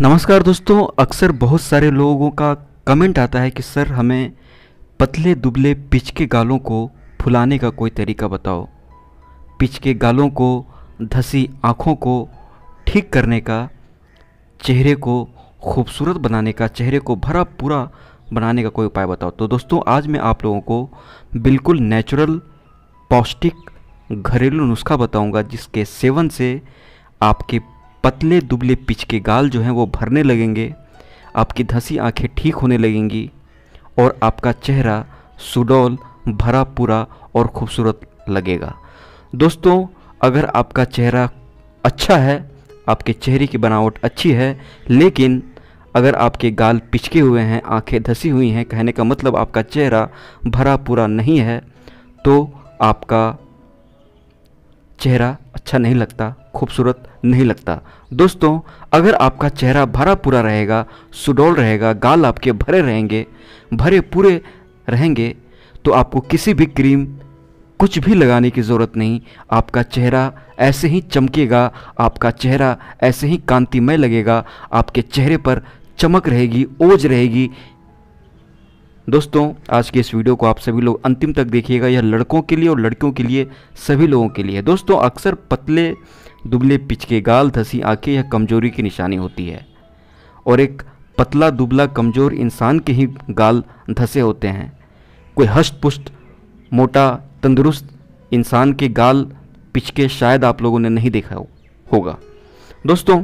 नमस्कार दोस्तों, अक्सर बहुत सारे लोगों का कमेंट आता है कि सर हमें पतले दुबले पिच के गालों को फुलाने का कोई तरीका बताओ। पिच के गालों को, धसी आँखों को ठीक करने का, चेहरे को खूबसूरत बनाने का, चेहरे को भरा पूरा बनाने का कोई उपाय बताओ। तो दोस्तों, आज मैं आप लोगों को बिल्कुल नेचुरल पौष्टिक, घरेलू नुस्खा बताऊँगा, जिसके सेवन से आपके पतले दुबले पिच के गाल जो हैं वो भरने लगेंगे, आपकी धसी आँखें ठीक होने लगेंगी और आपका चेहरा सुडौल, भरा पूरा और खूबसूरत लगेगा। दोस्तों, अगर आपका चेहरा अच्छा है, आपके चेहरे की बनावट अच्छी है, लेकिन अगर आपके गाल पिचके हुए हैं, आँखें धसी हुई हैं, कहने का मतलब आपका चेहरा भरा पूरा नहीं है तो आपका चेहरा अच्छा नहीं लगता। खूबसूरत नहीं लगता। दोस्तों, अगर आपका चेहरा भरा पूरा रहेगा, सुडौल रहेगा, गाल आपके भरे रहेंगे, भरे पूरे रहेंगे तो आपको किसी भी क्रीम, कुछ भी लगाने की ज़रूरत नहीं। आपका चेहरा ऐसे ही चमकेगा, आपका चेहरा ऐसे ही कांतिमय लगेगा, आपके चेहरे पर चमक रहेगी, ओज रहेगी। दोस्तों, आज के इस वीडियो को आप सभी लोग अंतिम तक देखिएगा। यह लड़कों के लिए और लड़कियों के लिए, सभी लोगों के लिए। दोस्तों, अक्सर पतले दुबले पिचके गाल धसी आँखें यह कमज़ोरी की निशानी होती है। और एक पतला दुबला कमज़ोर इंसान के ही गाल धसे होते हैं। कोई हष्ट पुष्ट मोटा तंदुरुस्त इंसान के गाल पिचके शायद आप लोगों ने नहीं देखा हो, होगा। दोस्तों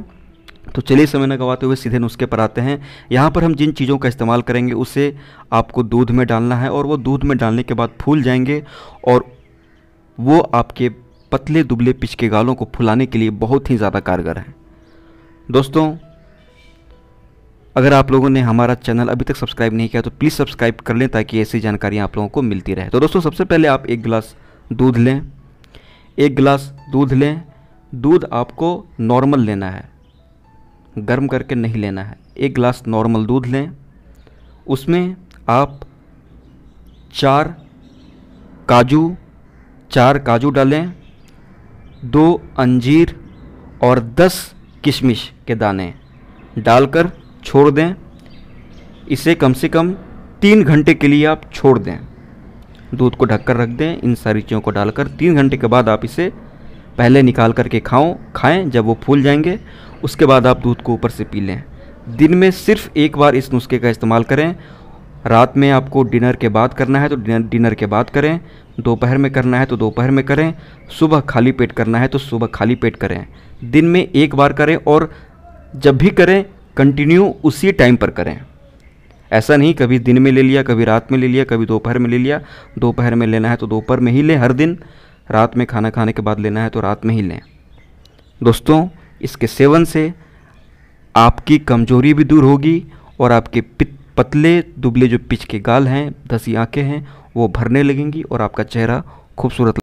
तो चलिए समय न गवाते हुए सीधे नुस्खे पर आते हैं। यहाँ पर हम जिन चीज़ों का इस्तेमाल करेंगे उसे आपको दूध में डालना है और वो दूध में डालने के बाद फूल जाएँगे और वो आपके पतले दुबले पिच के गालों को फुलाने के लिए बहुत ही ज़्यादा कारगर हैं। दोस्तों, अगर आप लोगों ने हमारा चैनल अभी तक सब्सक्राइब नहीं किया तो प्लीज़ सब्सक्राइब कर लें ताकि ऐसी जानकारी आप लोगों को मिलती रहे। तो दोस्तों, सबसे पहले आप एक गिलास दूध लें। एक गिलास दूध लें। दूध आपको नॉर्मल लेना है। गर्म करके नहीं लेना है। एक गिलास नॉर्मल दूध लें। उसमें आप चार काजू चार काजू डालें। दो अंजीर और दस किशमिश के दाने डालकर छोड़ दें। इसे कम से कम तीन घंटे के लिए आप छोड़ दें। दूध को ढककर रख दें। इन सारी चीज़ों को डालकर तीन घंटे के बाद आप इसे पहले निकाल करके खाओ, खाएँ, जब वो फूल जाएँगे। उसके बाद आप दूध को ऊपर से पी लें। दिन में सिर्फ़ एक बार इस नुस्खे का इस्तेमाल करें रात में आपको डिनर के बाद करना है तो डिनर डिनर के बाद करें, दोपहर में करना है तो दोपहर में करें, सुबह खाली पेट करना है तो सुबह खाली पेट करें। दिन में एक बार करें और जब भी करें कंटिन्यू उसी टाइम पर करें। ऐसा नहीं कभी दिन में ले लिया, कभी रात में ले लिया, कभी दोपहर में ले लिया। दोपहर में लेना है तो दोपहर में ही लें हर दिन। रात में खाना खाने के बाद लेना है तो रात में ही लें। दोस्तों, इसके सेवन से आपकी कमज़ोरी भी दूर होगी और आपके पतले दुबले जो पिच के गाल हैं, दसी आँखें हैं, वो भरने लगेंगी और आपका चेहरा खूबसूरत